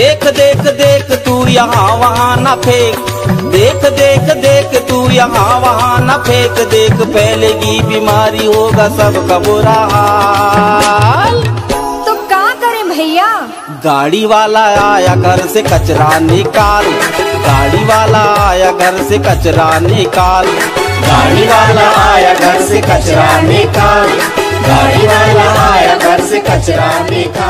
देख देख देख तू यहाँ वहाँ न फेंक। देख देख देख तू यहाँ वहाँ न फेंक। देख फैलेगी बीमारी होगा सबका बुरा हाल तो क्या करें भैया? गाड़ी वाला आया घर से कचरा निकाल। गाड़ी वाला आया घर से कचरा निकाल। गाड़ी वाला आया घर से कचरा निकाल। गाड़ी वाला आया घर से कचरा निकाल।